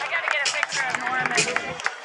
I gotta get a picture of Norman.